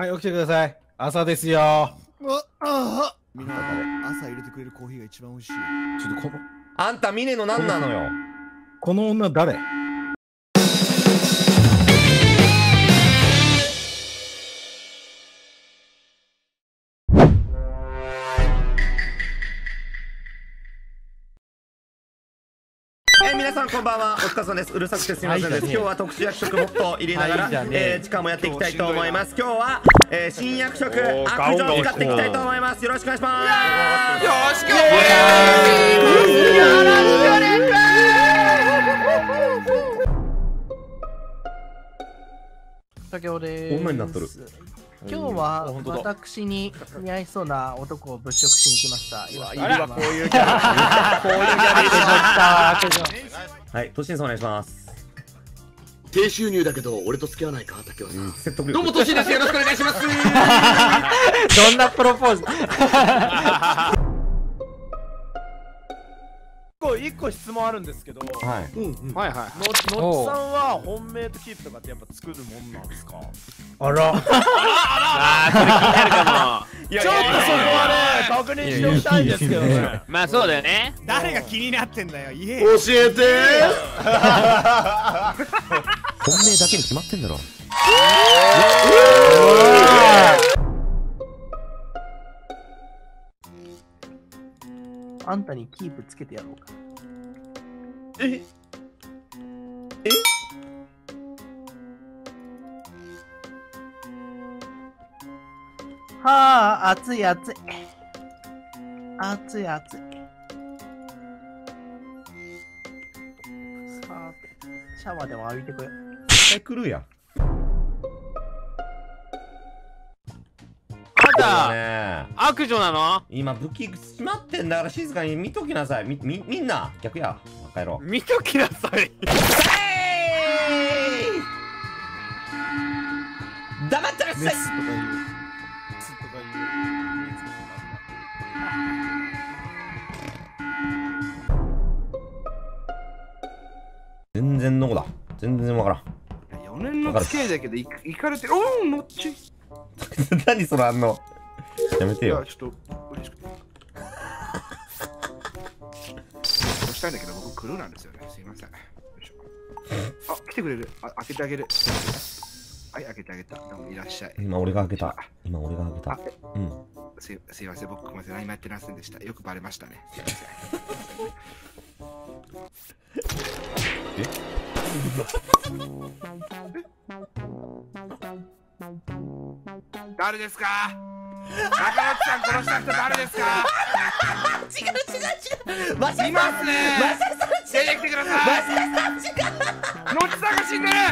はい、起きてください。朝ですよ。ああみんな朝入れてくれるコーヒーが一番美味しいちょっとこの、あんたミネの何なのよこの女誰？えー、皆さんこんばんは。お疲れ様です。うるさくてすみませんです。今日は特殊役職もっと入れながら、えー、時間もやっていきたいと思います。今日は、えー、新役職悪女を使っていきたいと思います。よろしくお願いします。よろしく竹雄です。女になっとる今日は私に似合いそうな男を物色しに来ました。いるわ。こういうキャラこういうキャラいるはいトシンさんお願いします。低収入だけど俺と付き合わないか？竹雄さん、どうもトシです。よろしくお願いします。どんなプロポーズ？個一個質問あるんですけどはい。うんうん。はいはいののっちさんは本命とキープとかってやっぱ作るもんなんですか？あら。あー、それ気になるかちょっとそこはね確認しておきたいんですけど。まあそうだよね。誰が気になってんだよ教えて本命だけに決まってんだろあんたにキープつけてやろうか。え？はあ、熱い熱い。熱い熱い。さて、シャワーでも浴びてこよう。絶対来るやんだ悪女なの？今武器閉まってんだから静かに見ときなさい。みみみんな逆や。帰ろう。見ときなさい。黙ってらっしゃい！全然どこだ。全然わからん。4年の付き合いだけどい行かれておおのっち。い 何その反応やめてよ。やちょっと嬉しくて。押したいんだけど僕クルーなんですよね。すいません。よいしょ。あ来てくれる。あ開けてあげる。はい開けてあげた。どうもいらっしゃい。今俺が開けた。今。俺が開けあたえうん。すいすいません。僕ごめんなさい何もやってませんでした。よくバレましたね。すいません。誰ですか？中野さん殺した人誰ですか？違う違う違う。マいますね。出てきてください。マジか野地さんが死んでる。や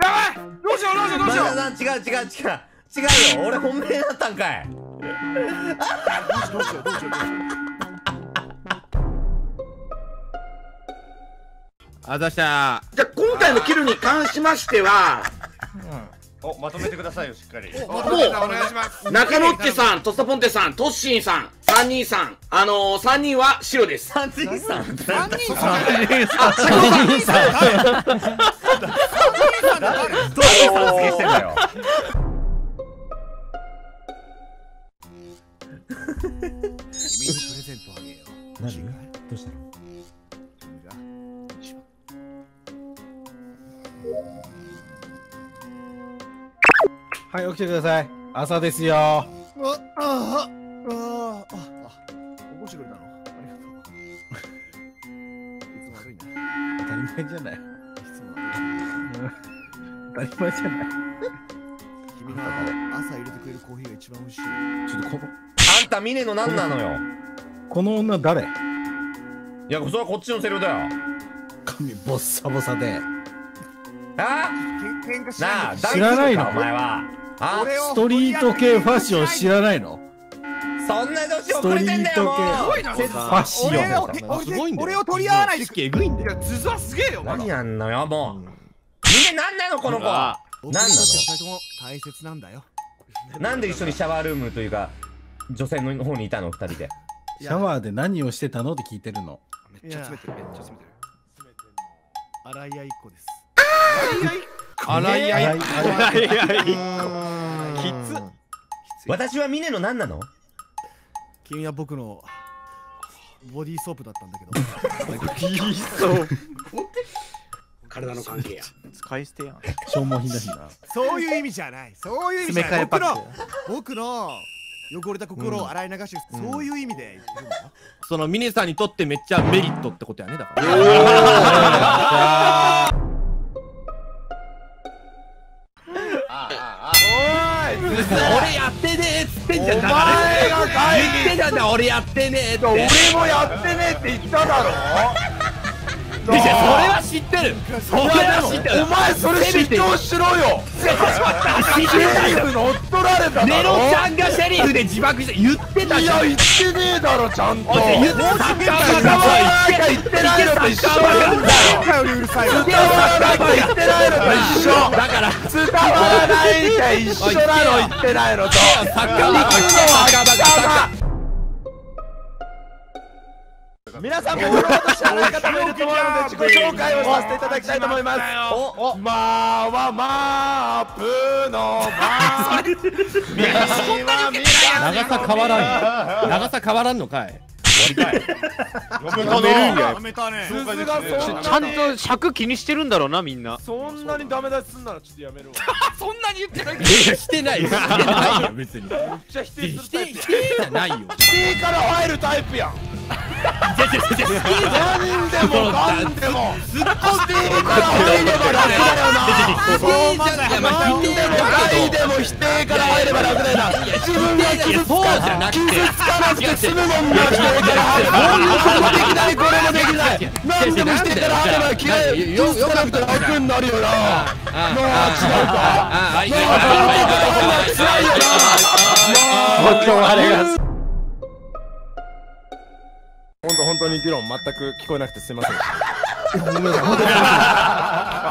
ばい。どうしようどうしようどうしよう。マサさん違う違う違う。違うよ。俺本命だったんかい。どうしようどうしようどうしよう。あざした。じゃあ今回のキルに関しましてはおまとめてくださいよしっかり。おお願いします。中野っちさんトスタポンテさんトッシンさん3人さん。あのー、3人は白です。三人さん。三人さん。どういうさん。付けしてん。だよ君にプレゼントあげよう何どうしたのはい、起きてください。朝ですよ。あああああ起こしてくれたのありがとういつも悪いな当たり前じゃない。いつも悪い当たり前じゃない。君が朝入れてくれるコーヒーが一番美味しいちょっとこの、あんたミネの何なのよこの女誰？いやそれはこっちのセリフだよ髪ボッサボサで。あ？喧嘩しなあ知らないのお前は。あストリート系ファッション知らないの？そんな年遅れてんだよもストうリート系ファッシ俺をョン。すごいんだよ。俺を取り合わないでえぐいんだよ。いやズズはすげえよ何やんのよもう。みんな何なのこの子何なの？大切なんだよ。なんで一緒にシャワールームというか女性の方にいたの二人で？シャワーで何をしてたのって聞いてるの。めっちゃ詰めてるめっちゃ詰めてる。洗い屋一個です。い洗い合い洗い屋一きつ。私は峰の何なの？君は僕のボディーソープだったんだけど。ボディーソープ。体の関係や。使い捨てやん。消耗品だしな。そういう意味じゃない。そういう意味じゃない。僕の僕の汚れた心を洗い流し、うん、そういう意味で。言ってるんだ、うん、そのミネさんにとってめっちゃメリットってことやねだから。俺やってねえっつってんじゃん。お前が言ってたんだ。俺やってねえって。俺もやってねえって言っただろ。それは知ってる。それは知ってる。お前それ主張しろよシェリフ乗っ取られたネロちゃんがシェリフで自爆して言ってたじゃん。いや言ってねえだろちゃんと。言ってたじゃん。言ってないのと一緒なんだよ言ってないのと一緒だから伝わらないか一緒なの言ってないのと言うのは貴様皆さんも俺のこと知らない方もいると思うので自己紹介をさせていただきたいと思います。おおまあはマープのマー右は未来長さ変わらん長さ変わらんのかい終やめるんやたねちゃんと尺気にしてるんだろうなみんなそんなにダメ出しすんならちょっとやめるわそんなに言ってないけどしてないしてないよ別にめっちゃ否定するタイプ否定じゃないよ否定から入るタイプやんいでもでもっとんでいら入れば楽だよなでもいも否定から入れば楽だよな自分が傷つ傷つかなくて済むもんなこれもできないもいられば気がかくよなまあ違うございます本当本当に議論全く聞こえなくてすみません。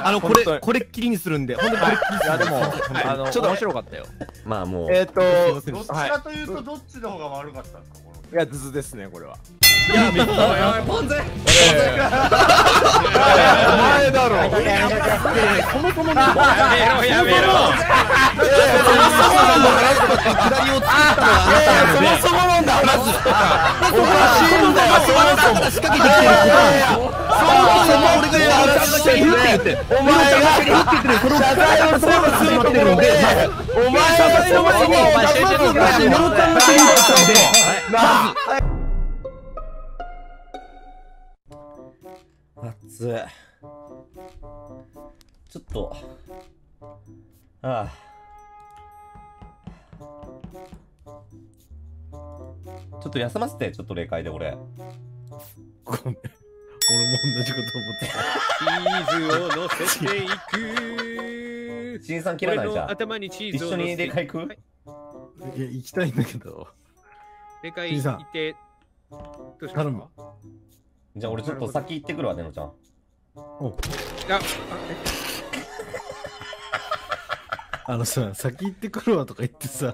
あのこれこれっきりにするんで、本当にで。いやでもあのちょっと面白かったよ。まあもうえっとどちらというとどっちの方が悪かったんですか？いやずずですねこれは。いやみっちゃやばいポンゼ。お前だろ。このこのやめろやめろ。そもそもな。そもなんだまず。ロが仕掛けてきてるこてなんで。それを俺がやるちゃんって言って、お前が言って言って、それを謝罪をすると始まってるんで、お前がその場所に、まずまずノーカンが言ったんで、まず。熱い。ちょっと、ああ。ちょっと休ませて、ちょっと例会で俺。ごめん。俺も同じこと思ってた。チーズを乗せていく。新さん切らないじゃん。頭にチーズを一緒にでかいく、はい、いや、行きたいんだけど。でかい行って。頼むじゃあ俺ちょっと先行ってくるわ、ねのちゃん。おう。あ、あのさ、先行ってくるわとか言ってさ。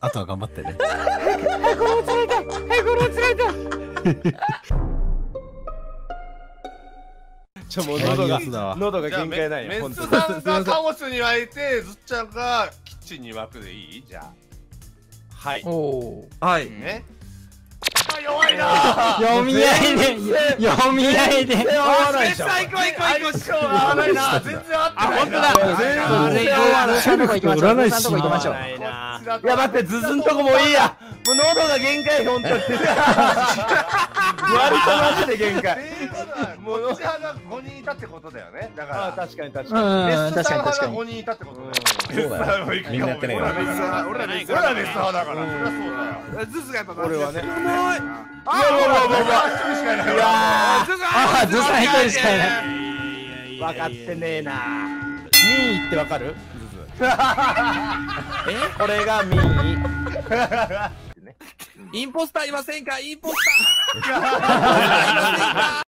あとは頑張ってね。早く、れ早く、連れちょ、もう喉が、喉が限界ないよ。メンツさんがカオスに沸いて、ずっちゃんがキッチンに沸くでいいじゃあ。はい。おはい。ね。うん弱いな。読み合いで読み合いで。合わない。しな。いや待ってズズンとこもいいや。もう喉が限界本当に。割とマジで限界。もうこっち派が5人いたってことだよね。だから。あ確かに確うかに。ん、確かに確か5に。人いたってことだよそうだよみんなやってないから俺ら別派俺ら別派だから。そりゃそうだよズズがやっぱ俺はねうまいああもうもうもうもう一人しかいないわズズあ、ずさん一人しかいない。分かってねえな民意ってわかるえこれが民意インポスターいませんか？インポスター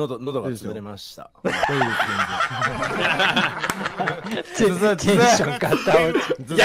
喉喉が潰れました。テンションが倒れいや